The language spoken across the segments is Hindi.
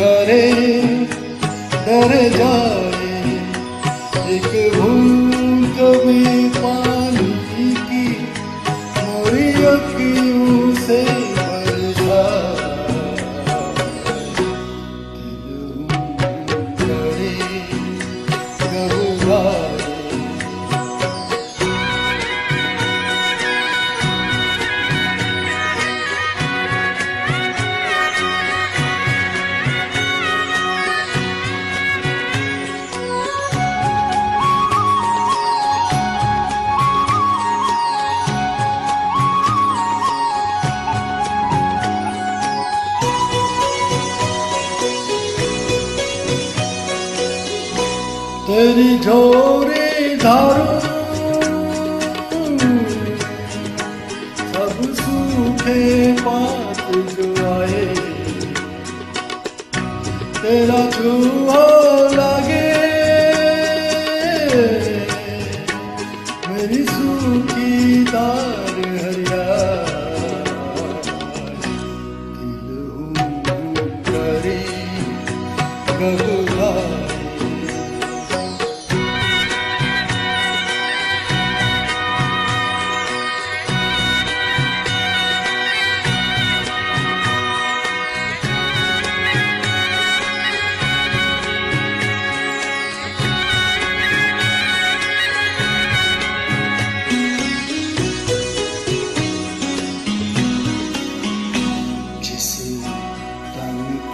करे डर जाए एक भू तेरी झोरी धारू सब सूखे पात जो आए। तेरा चूहा लगे। मेरी सूखी दार हरिया। दिल करे। घबराए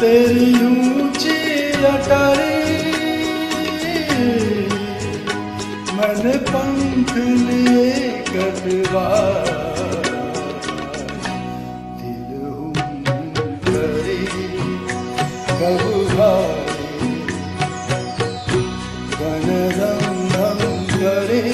तेरी ऊँची अटारी मैंने पंख लिए कटवा। दिल हूँ रम करे